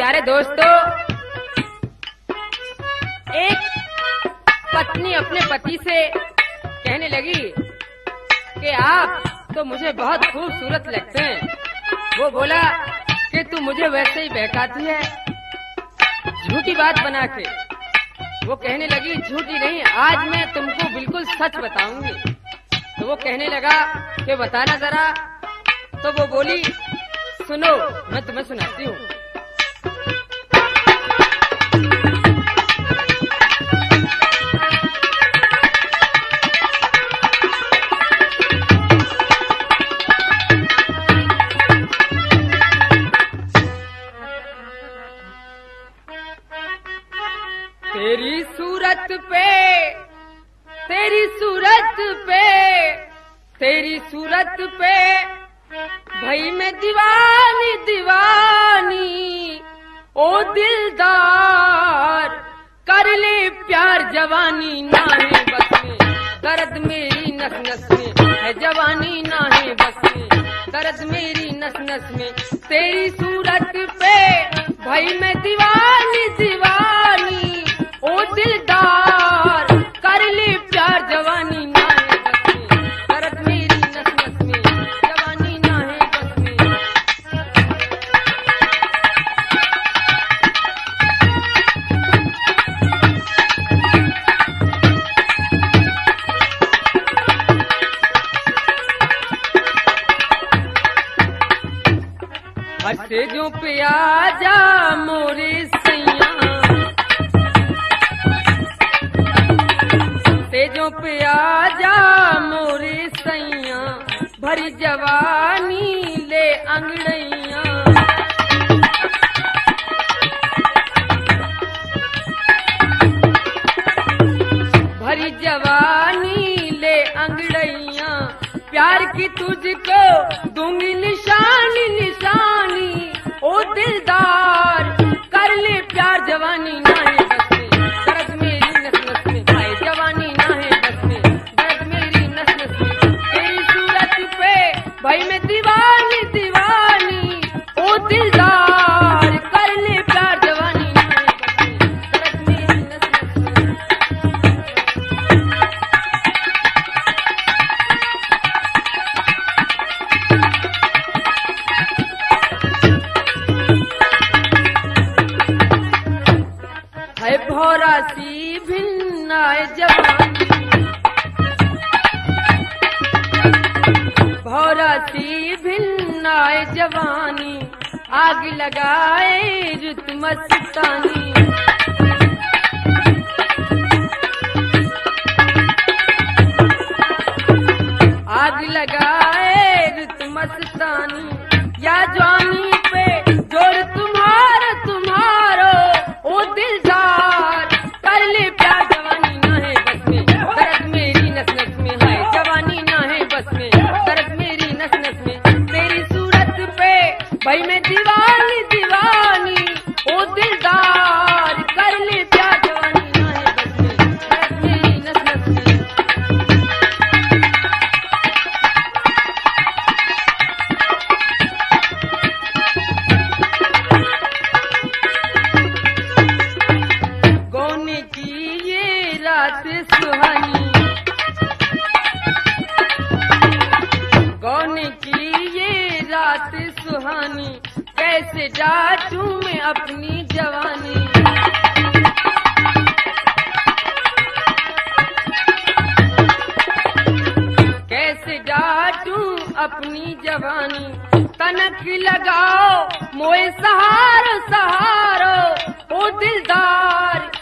प्यारे दोस्तों, एक पत्नी अपने पति से कहने लगी कि आप तो मुझे बहुत खूबसूरत लगते हैं। वो बोला कि तू मुझे वैसे ही बहकाती है। झूठी बात बना के। वो कहने लगी, झूठी नहीं, आज मैं तुमको बिल्कुल सच बताऊँगी। तो वो कहने लगा कि, बताना जरा। तो वो बोली, सुनो, मैं तुम्हें सुनाती हूँ। तेरी सूरत पे, तेरी सूरत पे, तेरी सूरत पे, भई मैं दीवानी दीवानी, ओ दिलदार, कर ले प्यार जवानी ना है बस में, दर्द मेरी नस नस में, है जवानी ना है बस में, दर्द मेरी नस नस में, तेरी सूरत पे, भई मैं दीवानी दीवानी हसे जो पे आजा मोरे सैया। से जो पे आजा मोरे सैया, भरी जवानी ले अंगड़ैया। भरी जवानी ले अंगड़ैया। प्यार की तुझको दूँगी निशानी निशानी। ओ दिलदार कर ले प्यार जवानी ना है भौरा सी भिन्नाय जवानी। भौरा सी भिन्नाय जवानी। आग लगाए रुत मस्तानी। आग लगाए रुत मस्तानी। भाई मैं दीवानी दीवानी कैसे डाटू मैं अपनी जवानी? कैसे डाटू अपनी जवानी? तनक लगाओ, मोए सहारो सहारो ओ दिलदार।